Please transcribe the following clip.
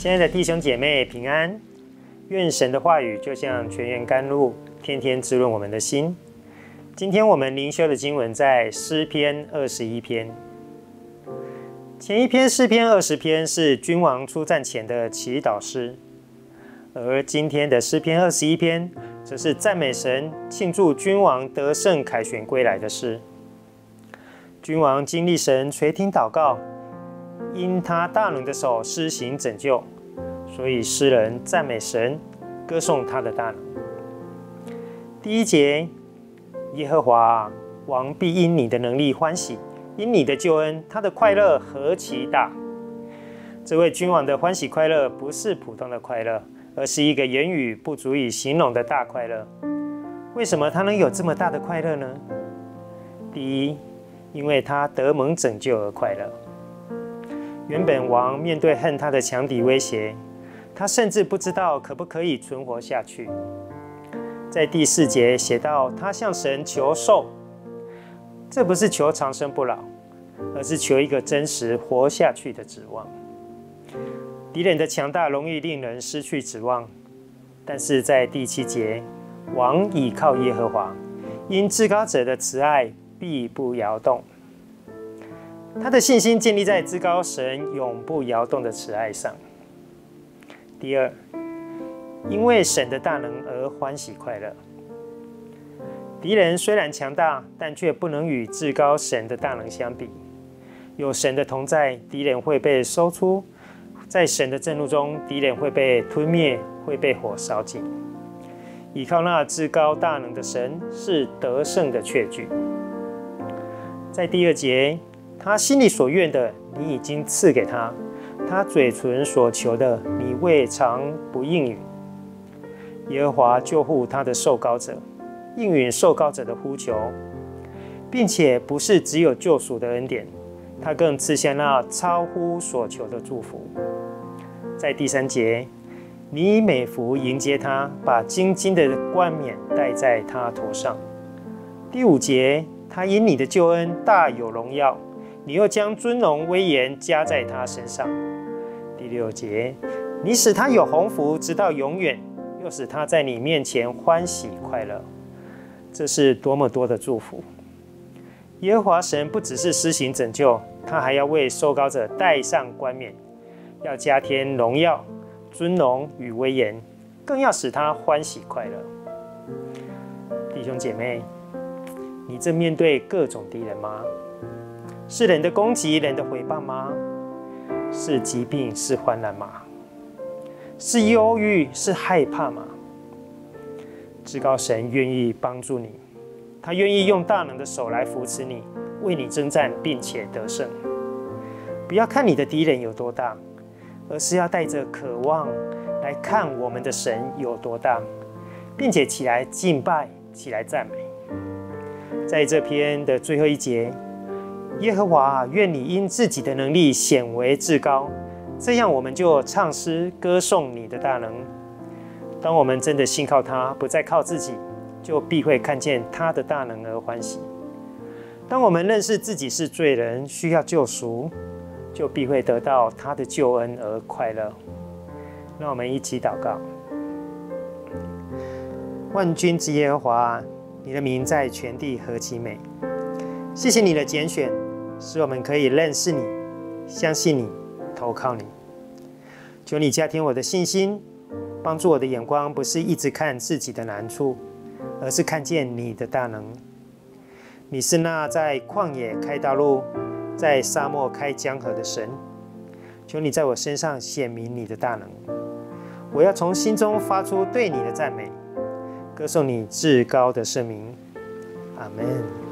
亲爱的弟兄姐妹平安，愿神的话语就像泉源甘露，天天滋润我们的心。今天我们灵修的经文在诗篇二十一篇。前一篇诗篇二十篇是君王出战前的祈祷诗，而今天的诗篇二十一篇则是赞美神、庆祝君王得胜凯旋归来的诗。君王经历神垂听祷告。因他大能的手施行拯救，所以诗人赞美神，歌颂他的大能。第一节，耶和华王必因你的能力欢喜，因你的救恩，他的快乐何其大！这位君王的欢喜快乐不是普通的快乐，而是一个言语不足以形容的大快乐。为什么他能有这么大的快乐呢？第一，因为他得蒙拯救而快乐。原本王面对恨他的强敌威胁，他甚至不知道可不可以存活下去。在第四节写到，他向神求寿，这不是求长生不老，而是求一个真实活下去的指望。敌人的强大容易令人失去指望，但是在第七节，王倚靠耶和华，因至高者的慈爱必不摇动。他的信心建立在至高神永不摇动的慈爱上。第二，因为神的大能而欢喜快乐。敌人虽然强大，但却不能与至高神的大能相比。有神的同在，敌人会被收出；在神的震怒中，敌人会被吞灭，会被火烧尽。依靠那至高大能的神，是得胜的确据。在第二节。他心里所愿的，你已经赐给他；他嘴唇所求的，你未尝不应允。耶和华救护他的受膏者，应允受膏者的呼求，并且不是只有救赎的恩典，他更赐下那超乎所求的祝福。在第三节，你以美福迎接他，把金金的冠冕戴在他头上。第五节，他因你的救恩大有荣耀。你又将尊荣威严加在他身上。第六节，你使他有鸿福，直到永远，又使他在你面前欢喜快乐。这是多么多的祝福！耶和华神不只是施行拯救，他还要为受膏者戴上冠冕，要加添荣耀、尊荣与威严，更要使他欢喜快乐。弟兄姐妹，你正面对各种敌人吗？是人的攻击，人的回报吗？是疾病，是患难吗？是忧郁，是害怕吗？至高神愿意帮助你，他愿意用大能的手来扶持你，为你征战，并且得胜。不要看你的敌人有多大，而是要带着渴望来看我们的神有多大，并且起来敬拜，起来赞美。在这篇的最后一节。耶和华，愿你因自己的能力显为至高，这样我们就唱诗歌颂你的大能。当我们真的信靠他，不再靠自己，就必会看见他的大能而欢喜。当我们认识自己是罪人，需要救赎，就必会得到他的救恩而快乐。让我们一起祷告：万军之耶和华，你的名在全地何其美！谢谢你的拣选。使我们可以认识你、相信你、投靠你。求你加添我的信心，帮助我的眼光不是一直看自己的难处，而是看见你的大能。你是那在旷野开道路、在沙漠开江河的神。求你在我身上显明你的大能。我要从心中发出对你的赞美，歌颂你至高的圣名。阿门。